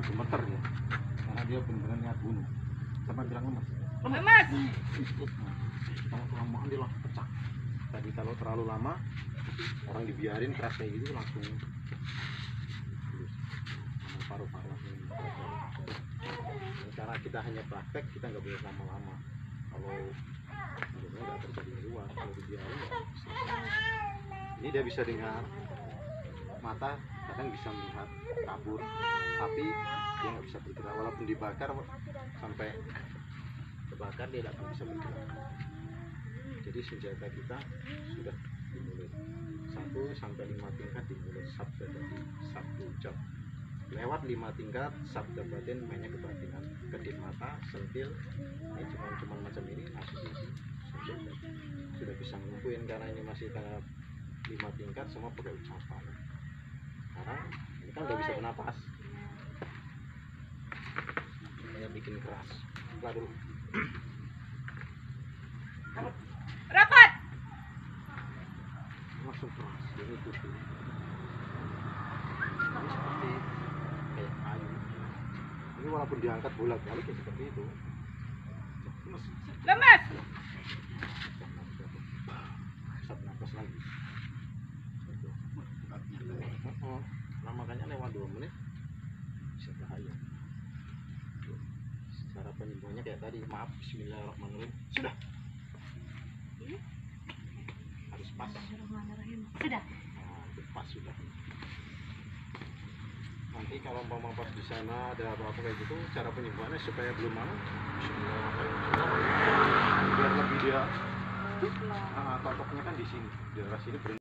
gemeter dia karena dia benar-benar niat bunuh. Sampai bilang lemas Lemas. kalau kelamaan dia langsung pecah. Tadi kalau terlalu lama orang dibiarin keras kayak gitu langsung sama paru-paru langsung karena kita hanya praktek kita nggak boleh lama-lama. Kalau sebenarnya nggak terjadi di luar kalau dibiarin ya ini dia bisa dengar mata kadang bisa melihat kabur tapi dia nggak bisa bergerak. Walaupun dibakar sampai terbakar dia tidak bisa bergerak. Jadi senjata kita sudah di mulut satu sampai lima tingkat di mulut sabda tadi sabtu ucap lewat lima tingkat sabda batin mainnya kebatinan. Kedip mata sentil ini cuma cuma macam ini senjata. sudah bisa ngumpuin karena ini masih tahap lima tingkat semua pakai ucapan karena ini kan udah bisa bernapas kayak bikin keras Buka dulu Rapat. langsung keras ini ikuti ini seperti kayak kayu ini walaupun diangkat bolak balik ya seperti itu Lemas. Sat nafas lagi Oh, nah makanya lewat dua menit bisa bahaya. Cara penyembuhannya kayak tadi maaf Bismillahirrahmanirrahim. Sudah. Harus pas. Sudah. Nah, pas sudah. Nanti kalau mau pas di sana ada apa-apa kayak gitu, cara penyembuhannya supaya belum mau, biar lebih dia, ah, totoknya kan di sini, daerah sini.